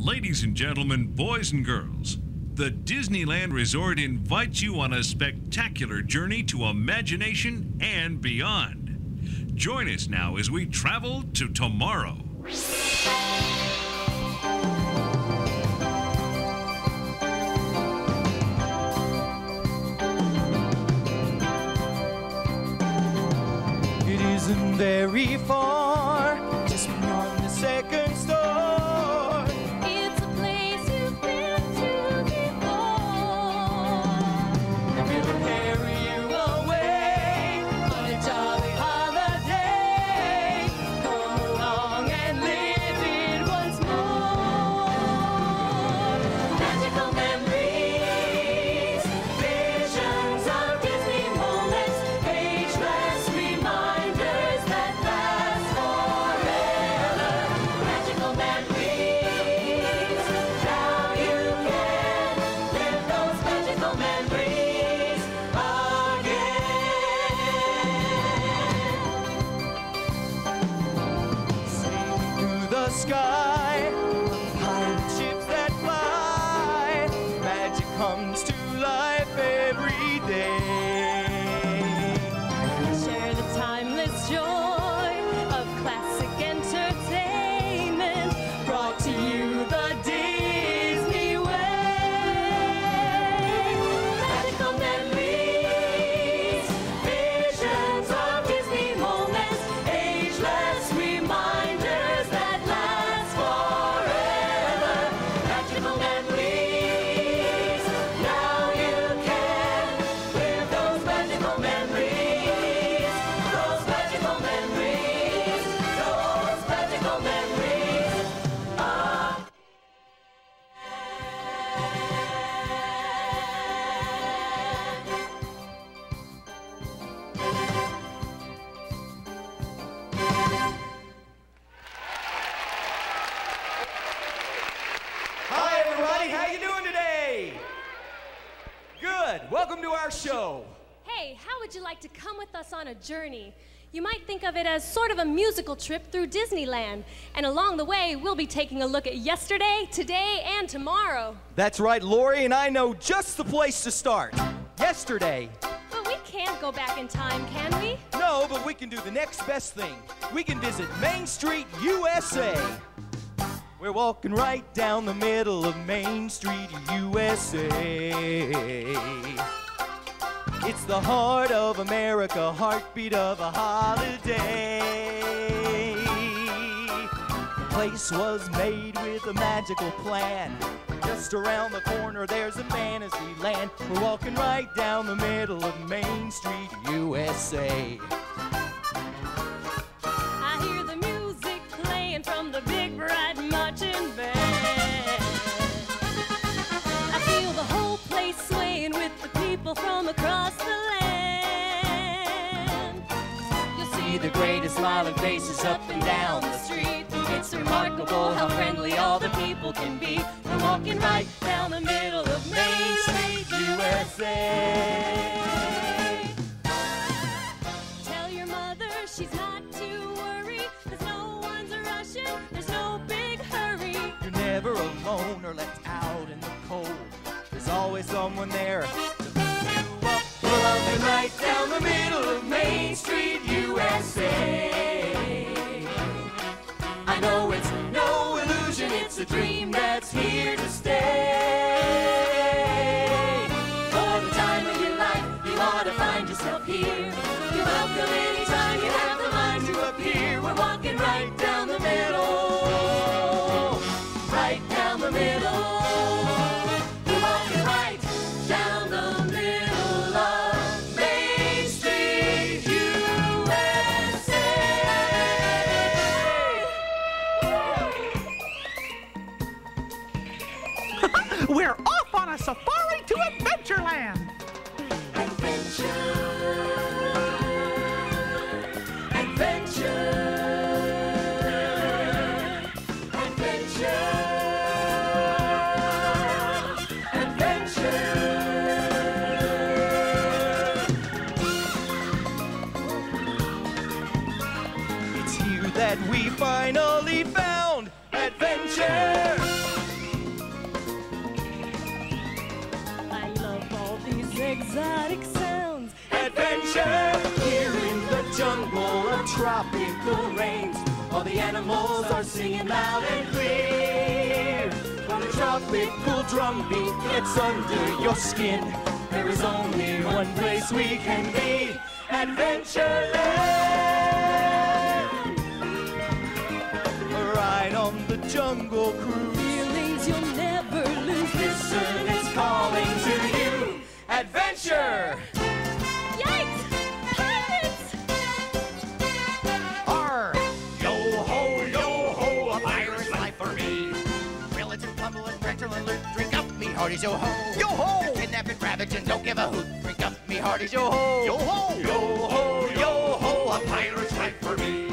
Ladies and gentlemen, boys and girls, the Disneyland Resort invites you on a spectacular journey to imagination and beyond. Join us now as we travel to tomorrow. It isn't very far, just beyond the second on a journey? You might think of it as sort of a musical trip through Disneyland. And along the way, we'll be taking a look at yesterday, today, and tomorrow. That's right, Lori, and I know just the place to start. Yesterday. But we can't go back in time, can we? No, but we can do the next best thing. We can visit Main Street, USA. We're walking right down the middle of Main Street, USA. It's the heart of America, heartbeat of a holiday. The place was made with a magical plan. Just around the corner, there's a fantasy land. We're walking right down the middle of Main Street, USA. I hear the music playing from the big bright smiling up and down the street. It's remarkable how friendly all the people can be. We're walking right down the middle of Main Street, USA. Tell your mother she's not to worry, cause no one's rushing, there's no big hurry. You're never alone or left out in the cold. There's always someone there to pick you up. We're walking right down the middle of Main Street, USA. Know it's no illusion, it's a dream that's here to stay. For the time of your life, you ought to find yourself here. You're welcome anytime you have the mind to appear. We're walking right down the middle, animals are singing loud and clear. When the tropical drumbeat gets under your skin, there is only one place we can be, Adventureland. Right on the jungle cruise. Feelings you'll never lose. Listen, it's calling to you, adventure. Hearties, yo ho. Yo ho! Kidnap and ravage and don't give a hoot. Drink up, me hearties, yo ho. Yo ho! Yo ho, yo ho, a pirate's life for me.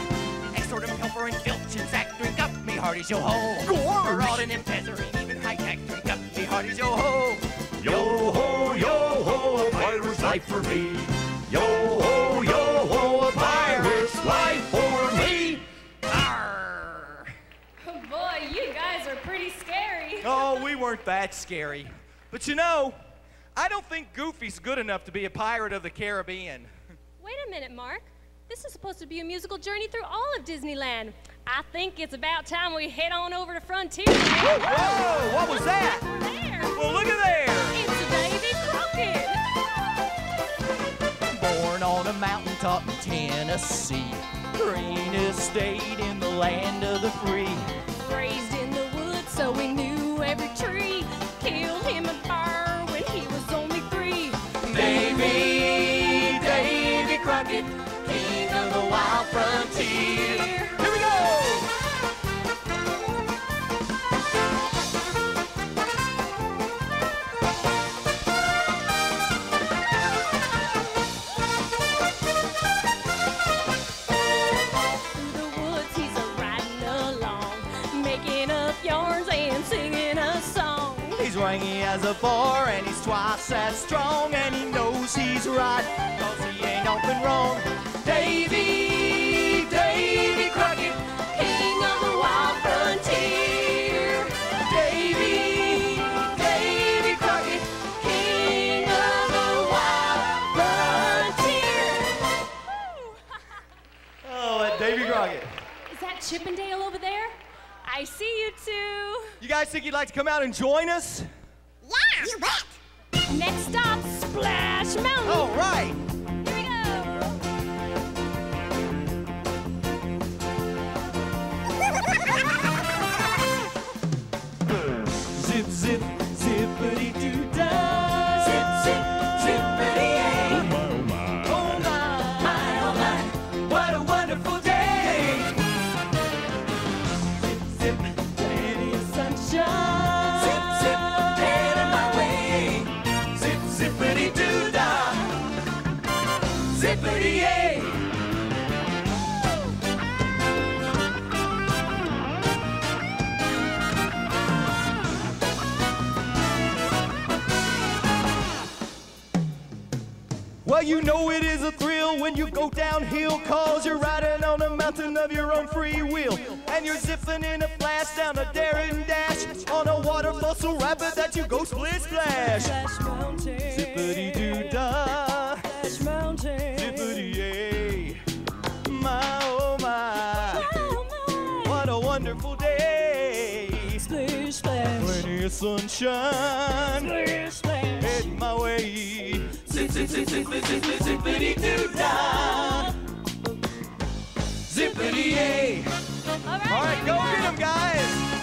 Extort and pilfer and filch and sack. Drink up, me hearties, yo ho. Gorge. Marauding and pezzery, even high tech. Drink up, me hearties, yo ho. Yo ho, yo ho, a pirate's life for me. Weren't that scary. But you know, I don't think Goofy's good enough to be a pirate of the Caribbean. Wait a minute, Mark. This is supposed to be a musical journey through all of Disneyland. I think it's about time we head on over to Frontierland. Whoa, what was that? Well, look at there. It's Davy Crockett! Born on a mountaintop in Tennessee. Greenest state in the land of the free. Raised in the woods, so we knew every tree. Killed him at fire when he was only three. Davy, Davy Crockett, king of the wild frontier. He's rangy as a bar and he's twice as strong and he knows he's right cause he ain't nothing wrong. Davy, Davy Crockett, king of the wild frontier. Davy, Davy Crockett, king of the wild frontier. Oh, that Davy Crockett. Is that Chip 'n' Dale over there? I see you two. You guys think you'd like to come out and join us? Mountain. All right. You know it is a thrill when you go downhill, cause you're riding on a mountain of your own free will. And you're zipping in a flash down a daring dash on a waterfall so rapid that you go split splash. Splash Mountain. Zippity doo Mountain. zippity yay. My oh my, Oh my. what a wonderful day. Splish splash. Plenty of sunshine Splish splash. heading my way. Zippity doo dah. Zippity yay. All right, go get them, guys.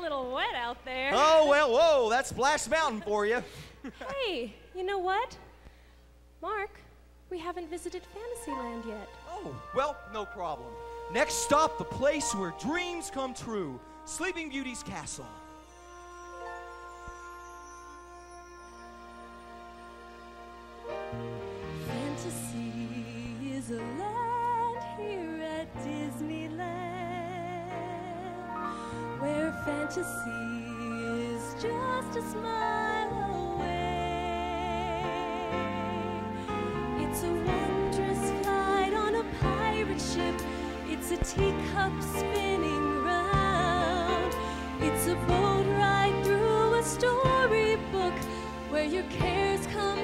A little wet out there. Oh, well, whoa, that's Splash Mountain for you. Hey, you know what? Mark, we haven't visited Fantasyland yet. Oh, well, no problem. Next stop, the place where dreams come true Sleeping Beauty's Castle. Fantasy is just a smile away. It's a wondrous flight on a pirate ship. It's a teacup spinning round. It's a boat ride through a storybook where your cares come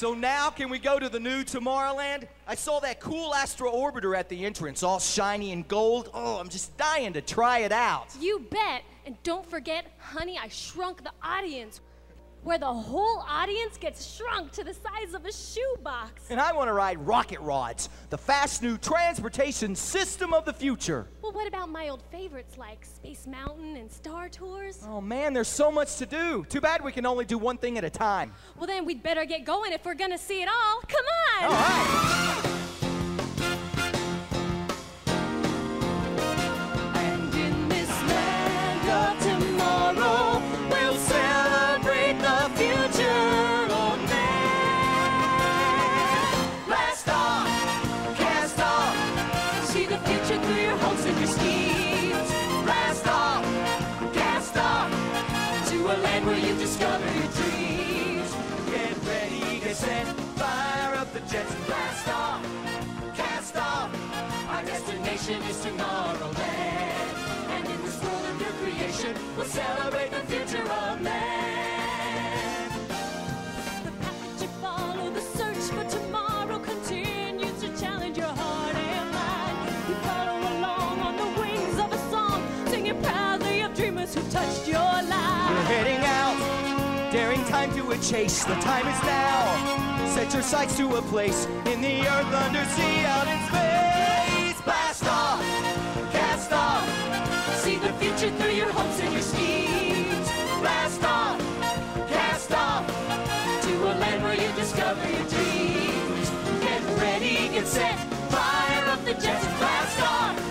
so now can we go to the new Tomorrowland? I saw that cool Astro Orbiter at the entrance, all shiny and gold. Oh, I'm just dying to try it out. You bet. And don't forget, honey, I shrunk the audience. Where the whole audience gets shrunk to the size of a shoebox. And I want to ride rocket rods, the fast new transportation system of the future. Well, what about my old favorites like Space Mountain and Star Tours? Oh man, there's so much to do. Too bad we can only do one thing at a time. Well, then we'd better get going if we're gonna see it all. Come on! All right. Destination is Tomorrowland. And in this world of new creation, we'll celebrate the future of man. The path that you follow, the search for tomorrow continues to challenge your heart and mind. You follow along on the wings of a song, singing proudly of dreamers who touched your life. We're heading out, daring time to a chase. The time is now. Set your sights to a place in the earth, undersea, out in space. Through your hopes and your schemes. blast off, cast off. to a land where you discover your dreams. Get ready, get set, fire up the jets blast off.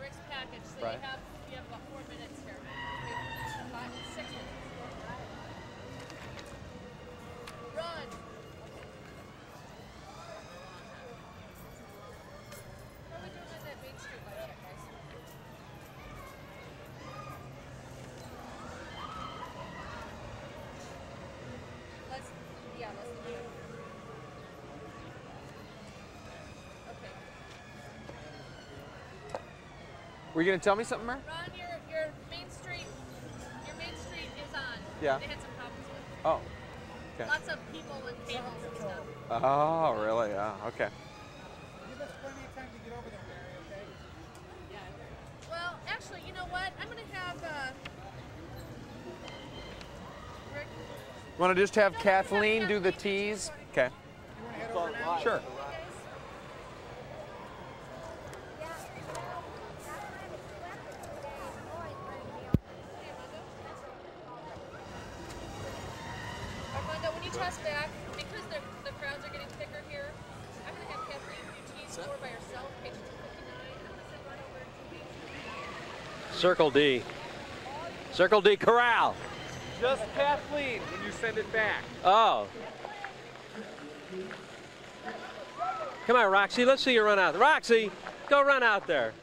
Rick's package. So Right. Were you gonna tell me something, Mer? Ron, your your main street, your main street is on. Yeah. They had some problems with. Oh. Okay. Lots of people and cables and stuff. Oh, really? Yeah. Okay. Well, actually, you know what? I'm gonna have uh, Want to just have Kathleen do the teas? Okay. Sure. Armando, when you toss back, because the, the crowds are getting thicker here, I'm gonna have Kathleen do tease four by herself, page 259. I'm gonna send Ron over to page Circle D. Circle D Corral. Just Kathleen when you send it back. Oh. Come on, Roxy. Let's see you run out. Roxy, go run out there.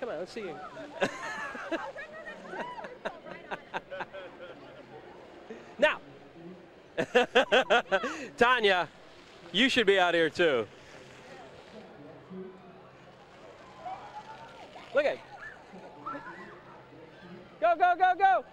Come on, let's see you. now, Tanya, you should be out here too. Look at. Go, go, go, go.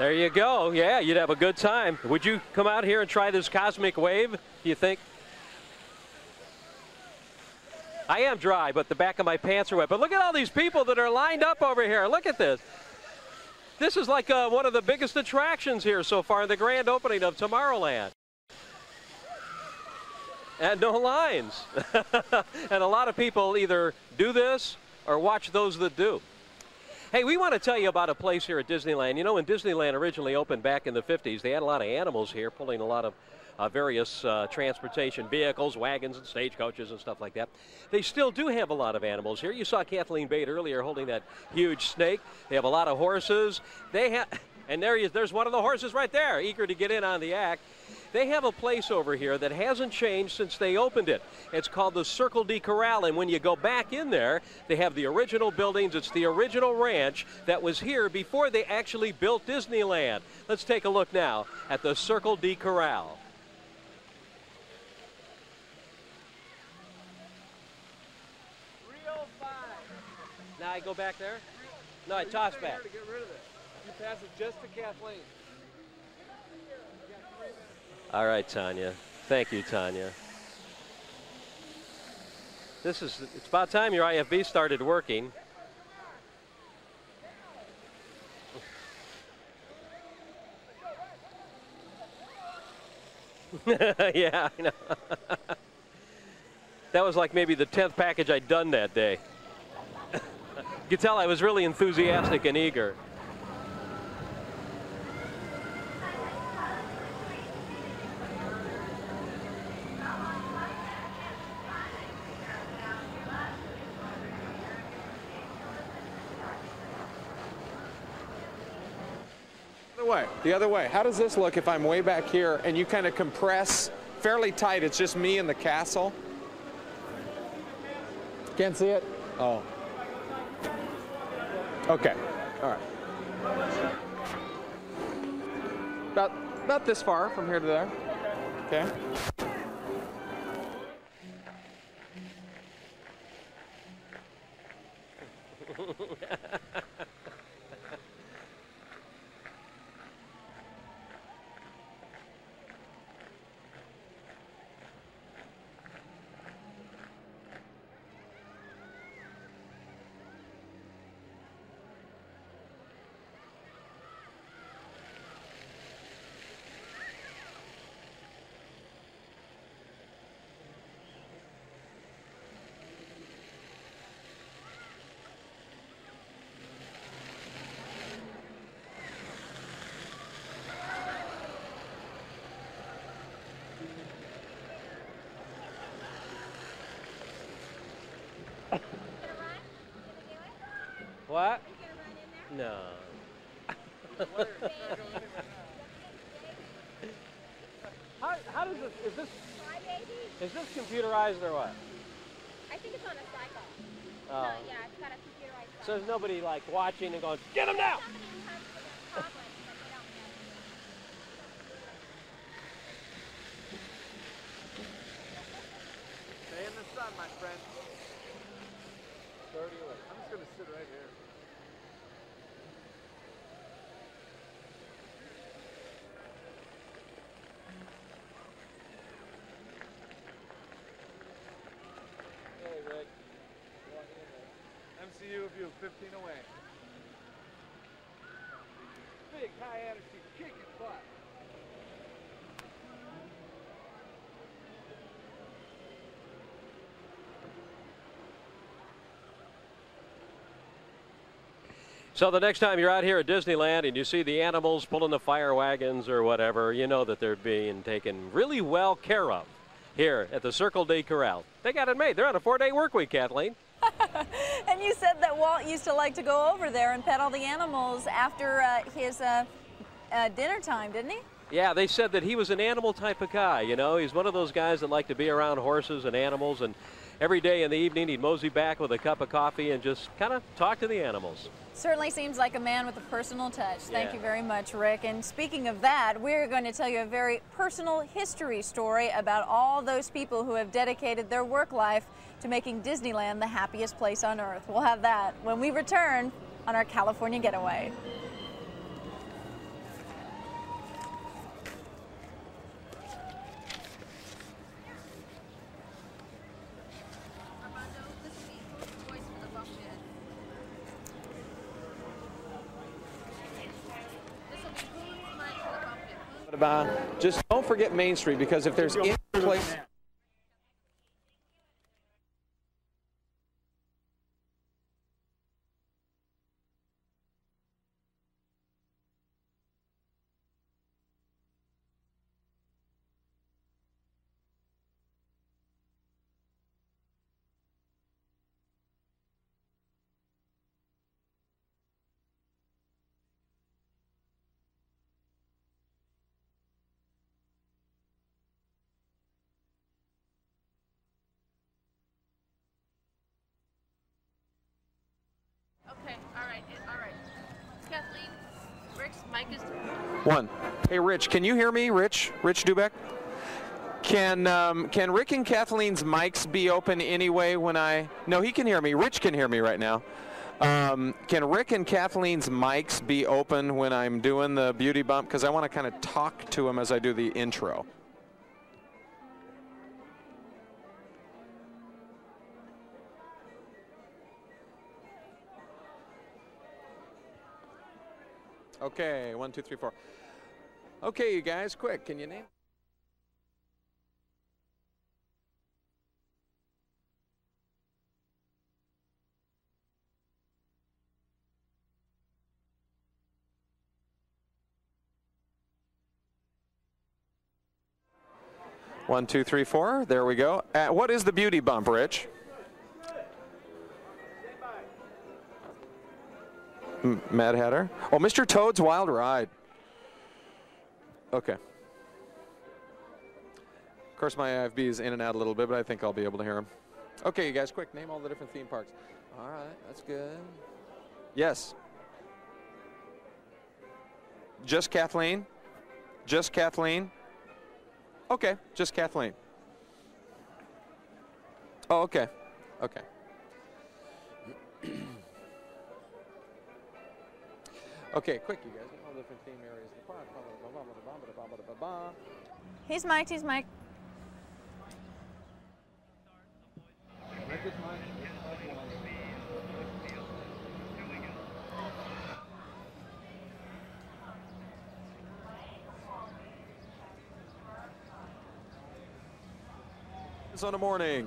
There you go. Yeah, you'd have a good time. Would you come out here and try this cosmic wave? Do you think? I am dry, but the back of my pants are wet. But look at all these people that are lined up over here. Look at this. This is like uh, one of the biggest attractions here so far the grand opening of Tomorrowland. And no lines. and a lot of people either do this or watch those that do. Hey, we want to tell you about a place here at Disneyland. You know, when Disneyland originally opened back in the 50s, they had a lot of animals here, pulling a lot of uh, various uh, transportation vehicles, wagons, and stagecoaches and stuff like that. They still do have a lot of animals here. You saw Kathleen Bate earlier holding that huge snake. They have a lot of horses. They have, and there he is. There's one of the horses right there, eager to get in on the act. They have a place over here that hasn't changed since they opened it. It's called the Circle D Corral, and when you go back in there, they have the original buildings. It's the original ranch that was here before they actually built Disneyland. Let's take a look now at the Circle D Corral. Now I go back there? No, I toss back. Pass it just to Kathleen. All right, Tanya. Thank you, Tanya. This is, it's about time your IFB started working. yeah, I know. that was like maybe the 10th package I'd done that day. you could tell I was really enthusiastic and eager. Way. The other way. How does this look if I'm way back here and you kind of compress fairly tight? It's just me and the castle. Can't see it? Oh. Okay. All right. About about this far from here to there. Okay. Is this computerized or what? I think it's on a cycle. Oh. So, yeah, it's got a computerized So there's nobody like watching and going, get him now! Stay in the sun, my friend. I'm just going to sit right here. Hey, Rick. MCU of you, 15 away. Big, high attitude, kicking butt. So the next time you're out here at Disneyland and you see the animals pulling the fire wagons or whatever, you know that they're being taken really well care of here at the Circle D Corral. They got it made. They're on a four-day work week, Kathleen. And you said that Walt used to like to go over there and pet all the animals after uh, his uh, uh, dinner time, didn't he? Yeah, they said that he was an animal type of guy. You know, he's one of those guys that like to be around horses and animals. And every day in the evening, he'd mosey back with a cup of coffee and just kind of talk to the animals. Certainly seems like a man with a personal touch. Thank Yeah. you very much, Rick. And speaking of that, we're going to tell you a very personal history story about all those people who have dedicated their work life to making Disneyland the happiest place on earth. We'll have that when we return on our California getaway. Armando, this will be who's voice for the bump bed. This will be who's mic for the just don't forget Main Street because if there's any place. Is. One. Hey, Rich, can you hear me? Rich? Rich Dubeck? Can um, can Rick and Kathleen's mics be open anyway when I? No, he can hear me. Rich can hear me right now. Um, can Rick and Kathleen's mics be open when I'm doing the beauty bump? Because I want to kind of talk to them as I do the intro. Okay, one, two, three, four. Okay, you guys, quick, can you name? One, two, three, four. There we go. Uh, what is the beauty bump, Rich? M- Mad Hatter. Oh, Mr. Toad's Wild Ride. Okay. Of course, my IFB is in and out a little bit, but I think I'll be able to hear him. Okay, you guys, quick, name all the different theme parks. All right, that's good. Yes. Just Kathleen? Just Kathleen? Okay, just Kathleen. Oh, okay. Okay. Okay, quick, you guys. All different theme areas. He's Mike. He's Mike. On the morning.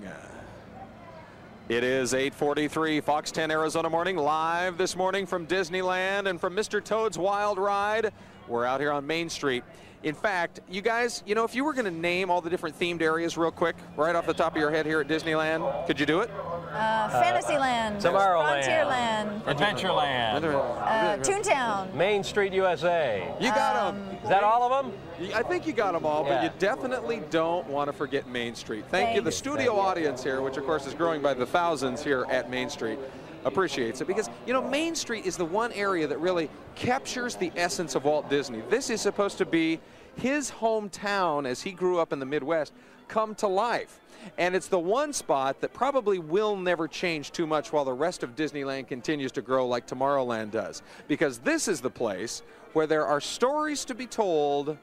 It is 8:43 Fox 10 Arizona morning live this morning from Disneyland and from Mr. Toad's Wild Ride. We're out here on Main Street In fact, you guys, you know, if you were going to name all the different themed areas real quick, right off the top of your head here at Disneyland, could you do it? Uh, Fantasyland, Tomorrowland. Frontierland, Adventureland. uh, Toontown. Main Street USA. You got them. Is that all of them? I think you got them all, but you definitely don't want to forget Main Street. Thank, you. Thank The you. studio audience here, which of course is growing by the thousands here at Main Street, appreciates it because, you know, Main Street is the one area that really captures the essence of Walt Disney. This is supposed to be his hometown as he grew up in the Midwest come to life. And it's the one spot that probably will never change too much while the rest of Disneyland continues to grow like Tomorrowland does. Because this is the place where there are stories to be told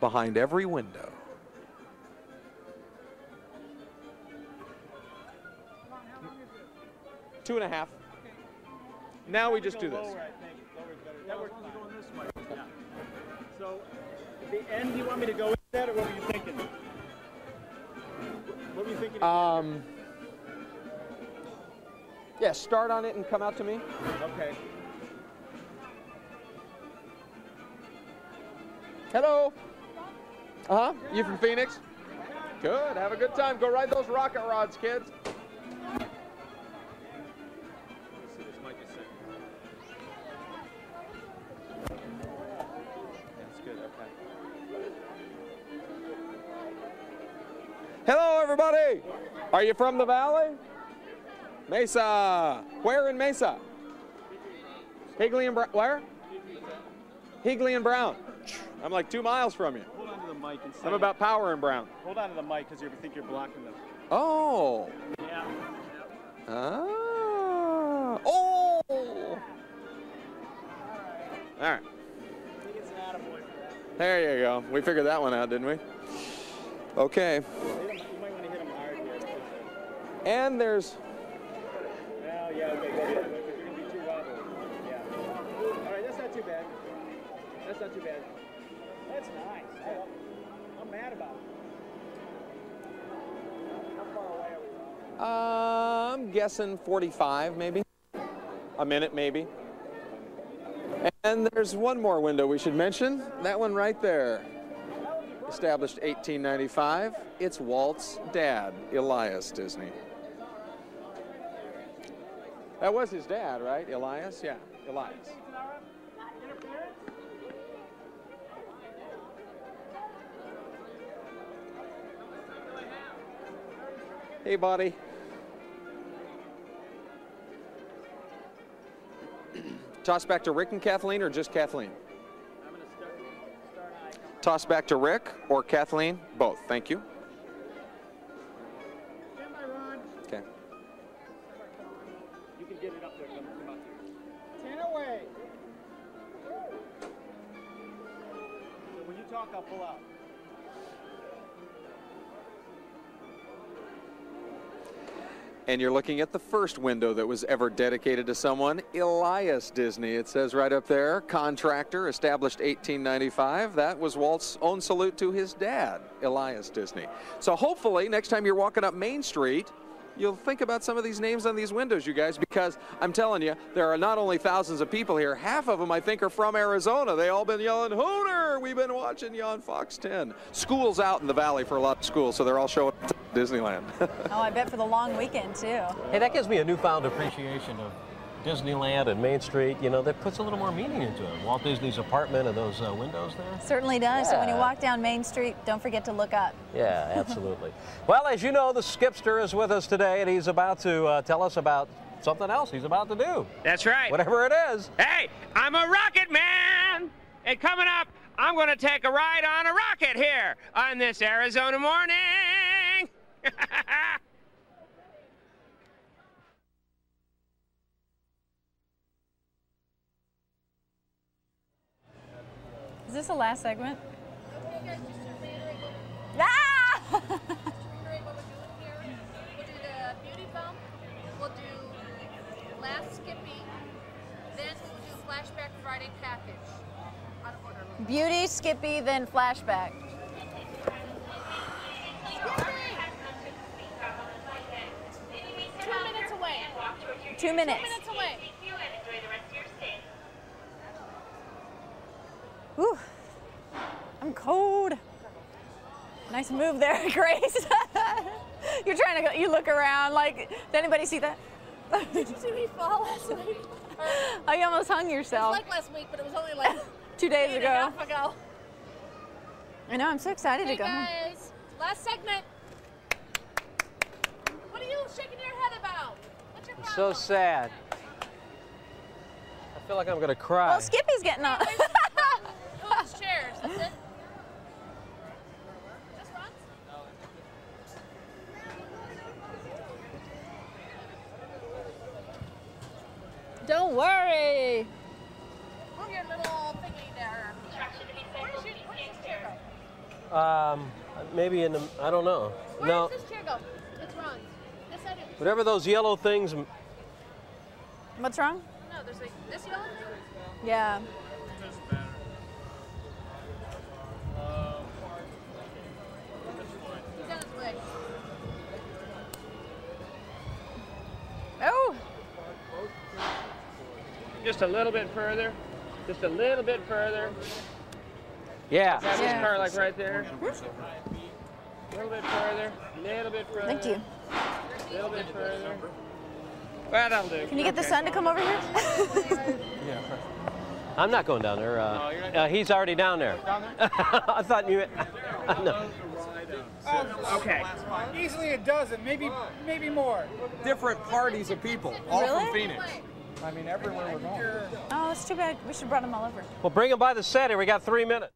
behind every window. Two and a half. Now we just do this. So, the end, do you want me to go in that, or what were you thinking? What were you thinking? Um, yeah, start on it and come out to me. okay. Hello. Uh huh. You from Phoenix? Good. Have a good time. Go ride those rocket rods, kids. Are you from the valley? Mesa. Where in Mesa? Higley and Brown. Where? Higley and Brown. I'm like two miles from you. Hold on to the mic and say I'm about Power and Brown. Hold on to the mic because you think you're blocking them. Oh. Yeah. Ah. Oh. All right. He gets an attaboy for that. There you go. We figured that one out, didn't we? Okay. Hit him- You might want to hit him hard here. because, And there's Well, yeah, okay. I'm I'm guessing 45, maybe. A minute, maybe. And there's one more window we should mention. That one right there. Established 1895. It's Walt's dad, Elias Disney. That was his dad, right? Elias? Yeah, Elias. Hey, buddy. Toss back to Rick and Kathleen, or just Kathleen? I'm going to start, start. Toss back to Rick or Kathleen? Both. Thank you. Talk, I'll pull out. And you're looking at the first window that was ever dedicated to someone, Elias Disney. It says right up there, contractor, established 1895. That was Walt's own salute to his dad, Elias Disney. So hopefully, next time you're walking up Main Street, you'll think about some of these names on these windows, you guys, because I'm telling you, there are not only thousands of people here, half of them I think are from Arizona. They all been yelling, Hooner! We've been watching you on Fox 10. School's out in the valley for a lot of schools, so they're all showing up to Disneyland. Oh, I bet for the long weekend too. Hey, that gives me a newfound appreciation of Disneyland and Main Street. You know, that puts a little more meaning into it. Walt Disney's apartment and those uh, windows there. Certainly does. So when you walk down Main Street, don't forget to look up. Yeah, absolutely. well, as you know, the skipster is with us today, and he's about to uh, tell us about something else he's about to do. That's right. Whatever it is. Hey, I'm a rocket man! And coming up, I'm going to take a ride on a rocket here on this Arizona morning. Is this the last segment? Okay, guys, just reiterate what, Ah! to reiterate what we're doing here, we'll do the beauty bump, we'll do last Skippy, then we'll do flashback Friday package. Out of order. Beauty, Skippy, then flashback. Two minutes away. Two minutes. Two minutes away. Whew. I'm cold. Nice move there, Grace. You're trying to go, you look around like, did anybody see that? Did you see me fall last week? Or, Oh, you almost hung yourself. it was yourself like last week, but it was only like two days day and a ago. half ago. I know, I'm so excited Hey to go home. guys, last segment. What are you shaking your head about? What's your problem? So sad. I feel like I'm going to cry. Well, Skippy's getting on. Who's chairs? That's it. Just runs? Don't worry. Move your little thingy there. Where's your, where's this chair go? Um, maybe in the, I don't know. Where no, does this chair go? It's runs. This side or whatever those yellow things. What's wrong? No, there's like this yellow thing. Yeah. He's on his way. Oh, Just a little bit further. Just a little bit further. Yeah. Have this Yeah. car like right there. A little bit further. A little bit further. thank you. A little bit further. Well, that'll do. Can you get the Okay. sun to come over here? Yeah. I'm not going down there. Uh, uh, he's already down there. I thought you. no. Okay. Easily a dozen, maybe maybe more. Different parties of people, all Really? from Phoenix. I mean, everywhere we're going. Oh, it's too bad. We should have brought them all over. Well, bring them by the set here. We got three minutes.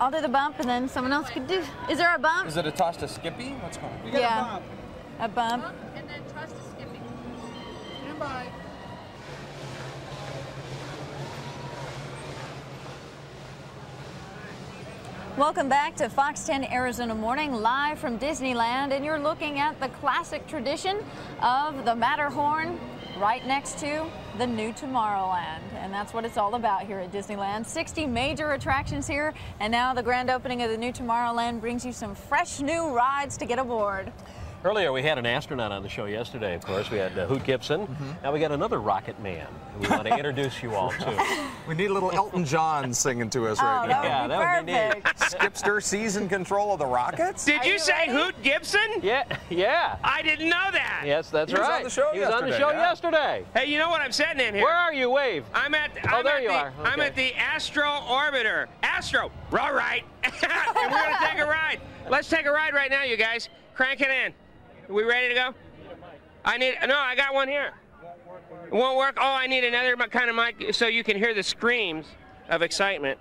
I'll do the bump and then someone else could do. Is there a bump? Is it a toss to Skippy? What's going on? yeah. A bump. And then trust to Skippy. Stand by. Welcome back to Fox 10 Arizona Morning, live from Disneyland, and you're looking at the classic tradition of the Matterhorn right next to the new Tomorrowland. And that's what it's all about here at Disneyland. 60 major attractions here, and now the grand opening of the new Tomorrowland brings you some fresh new rides to get aboard. Earlier, we had an astronaut on the show yesterday, of course. We had uh, Hoot Gibson. Mm-hmm. Now we got another rocket man who we want to introduce you all to. We need a little Elton John singing to us Oh, right that now. would Yeah, be that would be perfect. Skipster season control of the Rockets? Did you, you say ready? Hoot Gibson? Yeah, yeah. I didn't know that. Yes, that's He was on right. the show he was on the show yeah. yesterday. Hey, you know what I'm sitting in here? Where are you, Wave? I'm at. Oh, I'm there at you the, are. I'm at the Astro Orbiter. Astro, all right. and we're gonna take a ride. Let's take a ride right now, you guys. Crank it in. Are we ready to go? I need. No, I got one here. It won't work. Oh, I need another kind of mic so you can hear the screams of excitement.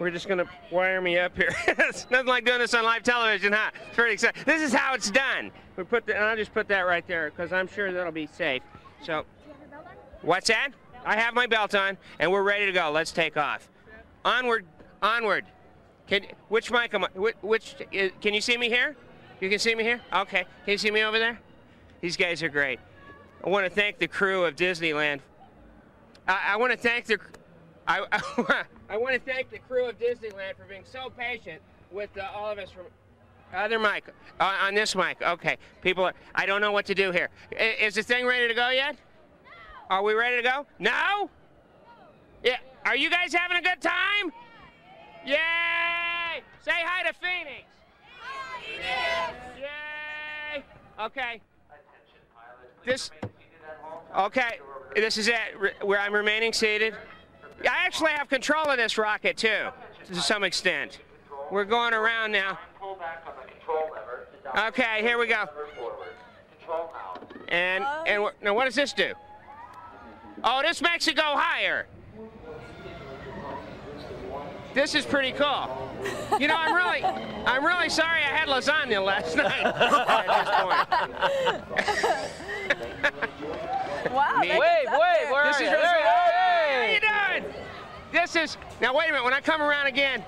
We're just gonna wire me up here. it's nothing like doing this on live television, huh? It's pretty exciting. This is how it's done. We put the, and I'll just put that right there because I'm sure that'll be safe. So, what's that? I have my belt on and we're ready to go. Let's take off. Onward, onward. Can which mic am I? Which, which uh, can you see me here? You can see me here. Okay. Can you see me over there? These guys are great. I want to thank the crew of Disneyland. I, I want to thank the. I, I, want to thank the crew of Disneyland for being so patient with uh, all of us from. Other mic, uh, on this mic. Okay, people are. I don't know what to do here. I- Is the thing ready to go yet? No. Are we ready to go? No? Yeah. Are you guys having a good time? Yay! Say hi to Phoenix. Yay! Okay. This. Okay. This is it. Where I'm remaining seated. I actually have control of this rocket too, to some extent. We're going around now. Okay, here we go. And and now what does this do? Oh, this makes it go higher. This is pretty cool. You know, I'm really, I'm really sorry I had lasagna last night. at this point. Wow. Me- they Wave, gets up wave, there. where This are is you? really, There you are. Hey, how you doing? This is now. Wait a minute. When I come around again,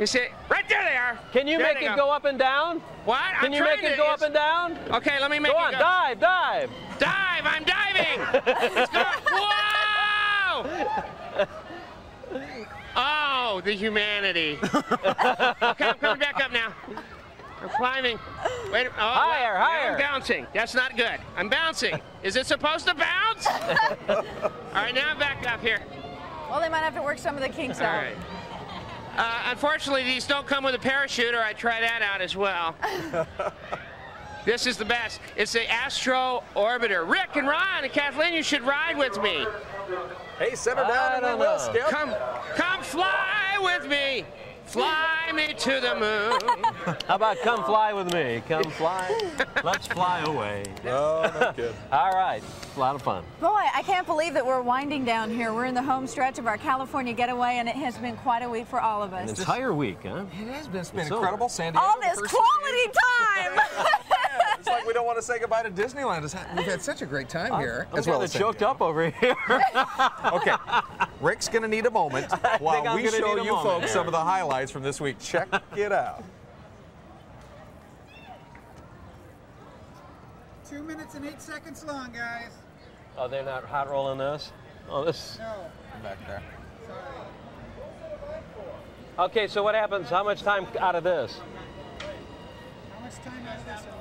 you see, right there they are. Can you There make it go up and down? What? Can I'm you make it to- go up and down? Okay, let me make Go it on, go. dive, dive. Dive! I'm diving! Let's go! Whoa! Oh, the humanity. okay, I'm coming back up now. I'm climbing. Wait, oh, Higher, wait, higher. I'm bouncing. That's not good. I'm bouncing. Is it supposed to bounce? All right, now I'm back up here. Well, they might have to work some of the kinks out. All right. Uh, unfortunately, these don't come with a parachute, or I try that out as well. this is the best. It's the Astro Orbiter. Rick and Ron and Kathleen, you should ride with me. Hey, set her down and we will, Skip. Come, come fly with me. Fly me to the moon. How about come fly with me? Come fly. Let's fly away. Oh, no, no kid. All right. A lot of fun. Boy, I can't believe that we're winding down here. We're in the home stretch of our California getaway, and it has been quite a week for all of An us. entire week, huh? It has been, it's been It's incredible. over. San Diego. All this first quality time! It's like we don't want to say goodbye to Disneyland. We've had such a great time here. I'm as well kinda as choked up over here. Okay, Rick's gonna need a moment while we show you folks here. some of the highlights from this week. Check it out. Two minutes and eight seconds long, guys. oh, they're not hot rolling this? Oh, this. No. Back there. Okay, so what happens? How much time out of this? How much time out of this, Armando?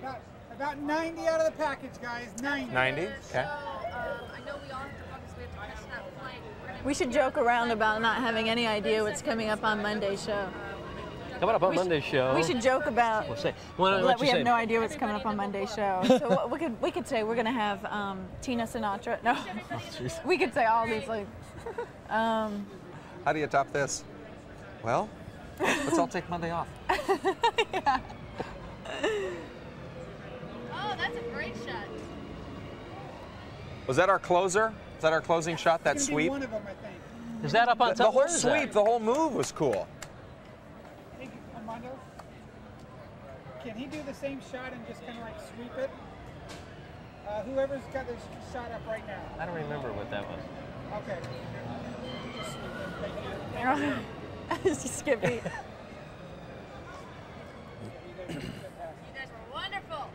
About, about 90 out of the package, guys. 90. 90. Okay. So, um, we all have to, obviously have to catch that flight. We're gonna we should joke around about not having any idea what's coming up on Monday's show. Coming up on We should- Monday's show. We should joke about We'll say. Why don't- that we you have say? no idea what's coming up on Monday's show. So we could we could say we're gonna have um, Tina Sinatra. No, Oh, we could say all these like. Um, How do you top this? Well, let's all take Monday off. yeah. Oh, that's a great shot. Was that our closer? Is that our closing shot? That It's gonna be sweep? one of them, I think. Is that up on The, top? the whole Where is that? sweep, the whole move was cool. Hey, Armando, can he do the same shot and just kind of like sweep it? Uh, whoever's got this shot up right now. I don't remember what that was. Okay. Just sweep it. Thank you. Skippy. You guys were wonderful.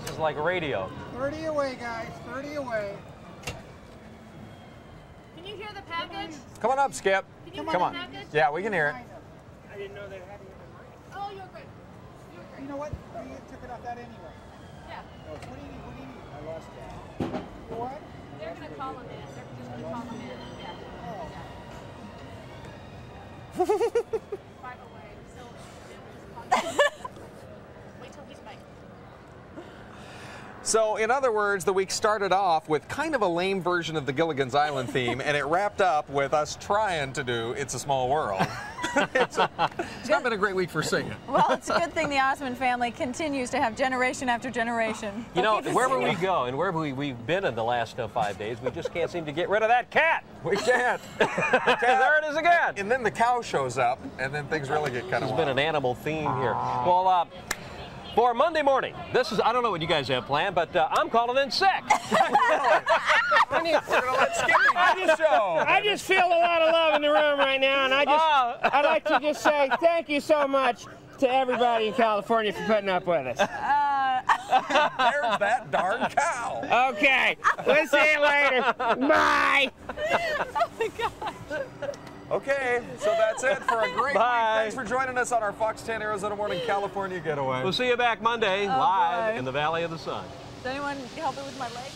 This is like radio. 30 away, guys. 30 away. Can you hear the package? Come on up, Skip. Can you Come on. the package? Yeah, we can hear it. I didn't know they had it in the Oh, you're great. You know what? We took it off that anyway. Yeah. Oh, what do you need? What do you need? I lost that. What? They're gonna call him in. They're just gonna call him in. Yeah. Oh. By the way, so wait till he's back. So, in other words, the week started off with kind of a lame version of the Gilligan's Island theme, and it wrapped up with us trying to do It's a Small World. it's, a, it's not been a great week for singing. Well, it's a good thing the Osmond family continues to have generation after generation. You know, They'll keep wherever we go and wherever we, we've been in the last uh, five days, we just can't seem to get rid of that cat. We can't. there it is again. And then the cow shows up, and then things really get kind of There's been an animal theme here. Well, uh, for Monday morning, this is, I don't know what you guys have planned, but uh, I'm calling in sick. I just, I just feel a lot of love in the room right now, and I just, I'd like to just say thank you so much to everybody in California for putting up with us. There's that darn cow. Okay, we'll see you later. Bye. Okay, so that's it for a great Bye. week. Thanks for joining us on our Fox 10 Arizona Morning California Getaway. We'll see you back Monday Oh, live boy. in the Valley of the Sun. Does anyone help me with my leg?